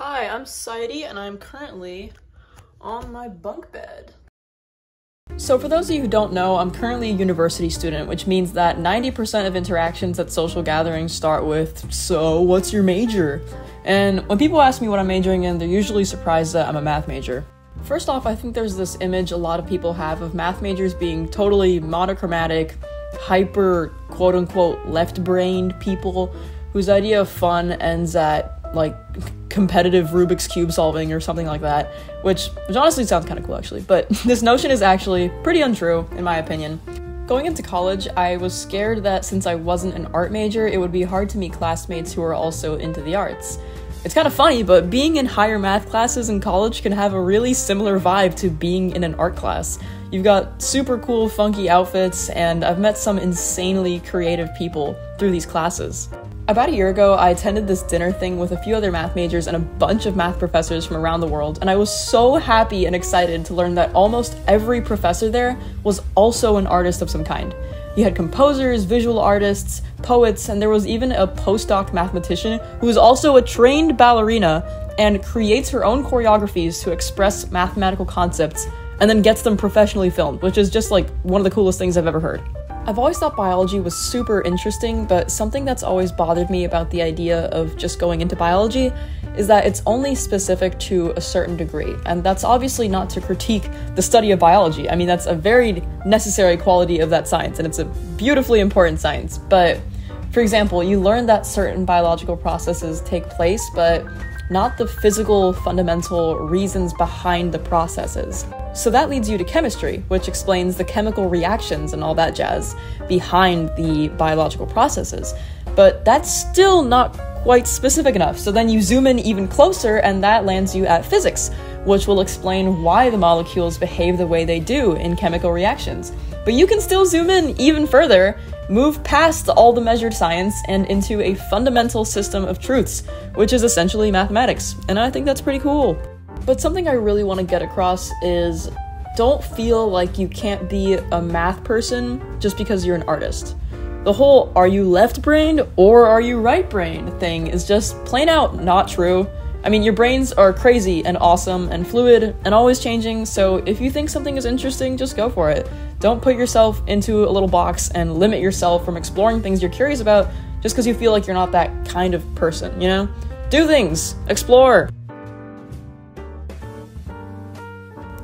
Hi, I'm Saidy and I'm currently on my bunk bed. So, for those of you who don't know, I'm currently a university student, which means that 90% of interactions at social gatherings start with, So, what's your major? And when people ask me what I'm majoring in, they're usually surprised that I'm a math major. First off, I think there's this image a lot of people have of math majors being totally monochromatic, hyper quote unquote left brained people whose idea of fun ends at like competitive Rubik's Cube solving or something like that, which, which honestly sounds kind of cool actually, but this notion is actually pretty untrue, in my opinion. Going into college, I was scared that since I wasn't an art major, it would be hard to meet classmates who are also into the arts. It's kind of funny, but being in higher math classes in college can have a really similar vibe to being in an art class. You've got super cool, funky outfits, and I've met some insanely creative people through these classes. About a year ago, I attended this dinner thing with a few other math majors and a bunch of math professors from around the world, and I was so happy and excited to learn that almost every professor there was also an artist of some kind. You had composers, visual artists, poets, and there was even a postdoc mathematician who is also a trained ballerina and creates her own choreographies to express mathematical concepts and then gets them professionally filmed, which is just like one of the coolest things I've ever heard. I've always thought biology was super interesting, but something that's always bothered me about the idea of just going into biology is that it's only specific to a certain degree. And that's obviously not to critique the study of biology. I mean, that's a very necessary quality of that science, and it's a beautifully important science. But for example, you learn that certain biological processes take place, but not the physical fundamental reasons behind the processes. So that leads you to chemistry, which explains the chemical reactions and all that jazz behind the biological processes. But that's still not quite specific enough. So then you zoom in even closer, and that lands you at physics, which will explain why the molecules behave the way they do in chemical reactions. But you can still zoom in even further, move past all the measured science, and into a fundamental system of truths, which is essentially mathematics. And I think that's pretty cool. But something I really want to get across is don't feel like you can't be a math person just because you're an artist. The whole are you left brained or are you right brained thing is just plain out not true. I mean, your brains are crazy and awesome and fluid and always changing, so if you think something is interesting, just go for it. Don't put yourself into a little box and limit yourself from exploring things you're curious about just because you feel like you're not that kind of person, you know? Do things, explore.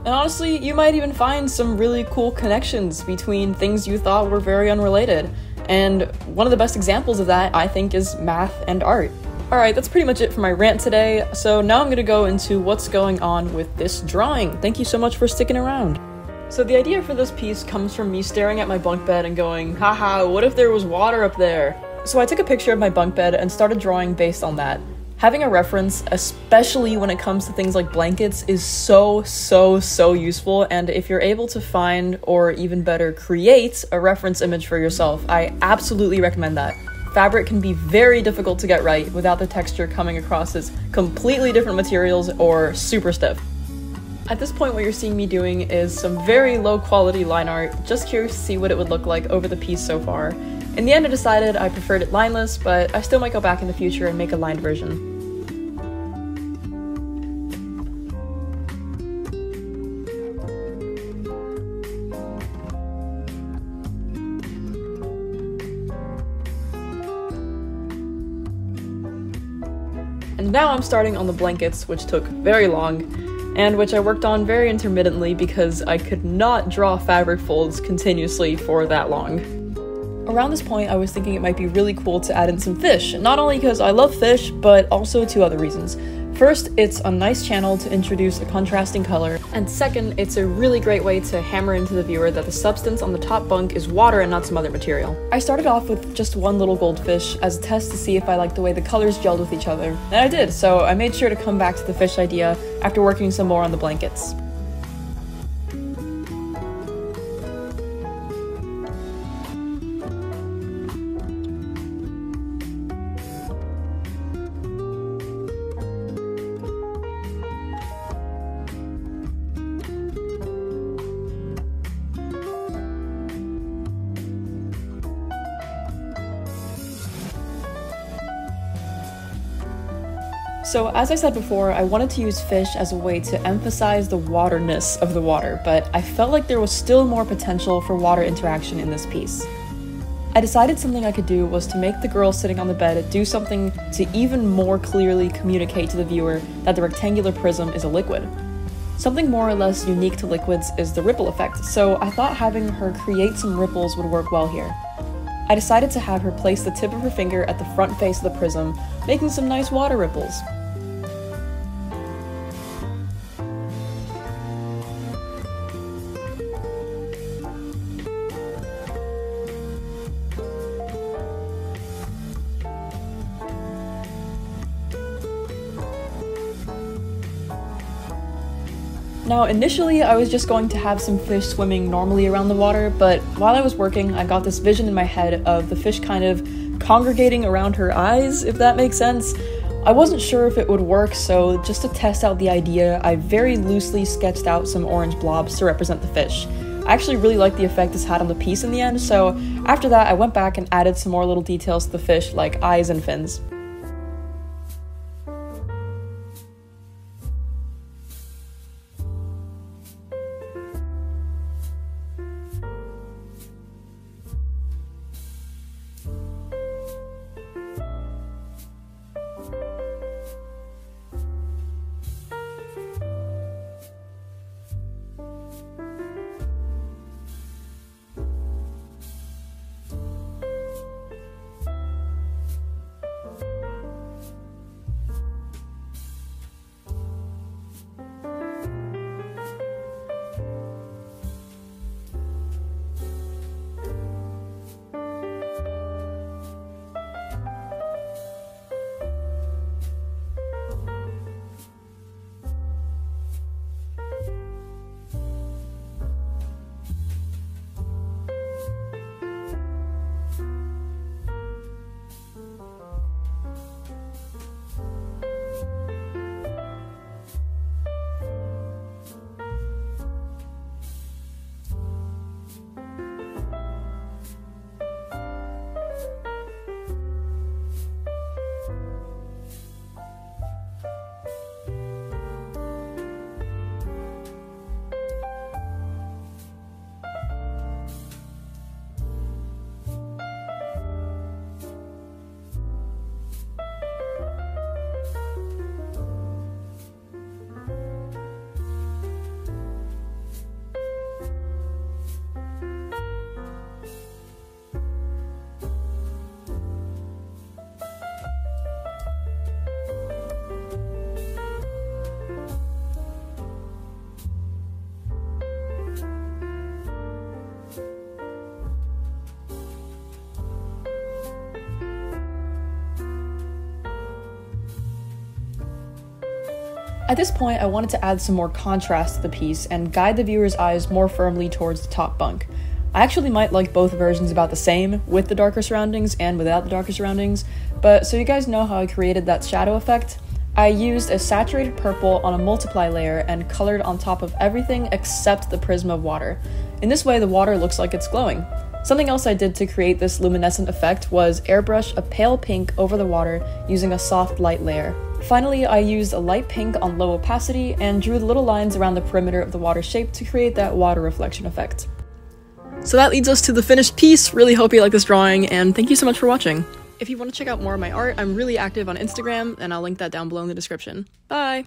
And honestly, you might even find some really cool connections between things you thought were very unrelated. And one of the best examples of that, I think, is math and art. Alright, that's pretty much it for my rant today, so now I'm gonna go into what's going on with this drawing. Thank you so much for sticking around. So the idea for this piece comes from me staring at my bunk bed and going, haha, what if there was water up there? So I took a picture of my bunk bed and started drawing based on that. Having a reference, especially when it comes to things like blankets, is so, so, so useful. And if you're able to find, or even better, create a reference image for yourself, I absolutely recommend that. Fabric can be very difficult to get right without the texture coming across as completely different materials or super stiff. At this point, what you're seeing me doing is some very low quality line art, just curious to see what it would look like over the piece so far. In the end, I decided I preferred it lineless, but I still might go back in the future and make a lined version. And now I'm starting on the blankets, which took very long, and which I worked on very intermittently because I could not draw fabric folds continuously for that long. Around this point, I was thinking it might be really cool to add in some fish, not only because I love fish, but also two other reasons. First, it's a nice channel to introduce a contrasting color, and second, it's a really great way to hammer into the viewer that the substance on the top bunk is water and not some other material. I started off with just one little goldfish as a test to see if I liked the way the colors gelled with each other, and I did, so I made sure to come back to the fish idea after working some more on the blankets. So, as I said before, I wanted to use fish as a way to emphasize the waterness of the water, but I felt like there was still more potential for water interaction in this piece. I decided something I could do was to make the girl sitting on the bed do something to even more clearly communicate to the viewer that the rectangular prism is a liquid. Something more or less unique to liquids is the ripple effect, so I thought having her create some ripples would work well here. I decided to have her place the tip of her finger at the front face of the prism, making some nice water ripples. Now, initially, I was just going to have some fish swimming normally around the water, but while I was working, I got this vision in my head of the fish kind of congregating around her eyes, if that makes sense. I wasn't sure if it would work, so just to test out the idea, I very loosely sketched out some orange blobs to represent the fish. I actually really liked the effect this had on the piece in the end, so after that, I went back and added some more little details to the fish, like eyes and fins. At this point, I wanted to add some more contrast to the piece and guide the viewer's eyes more firmly towards the top bunk. I actually might like both versions about the same, with the darker surroundings and without the darker surroundings, but so you guys know how I created that shadow effect, I used a saturated purple on a multiply layer and colored on top of everything except the prism of water. In this way, the water looks like it's glowing. Something else I did to create this luminescent effect was airbrush a pale pink over the water using a soft light layer. Finally, I used a light pink on low opacity and drew the little lines around the perimeter of the water shape to create that water reflection effect. So that leads us to the finished piece. Really hope you like this drawing, and thank you so much for watching. If you want to check out more of my art, I'm really active on Instagram, and I'll link that down below in the description. Bye!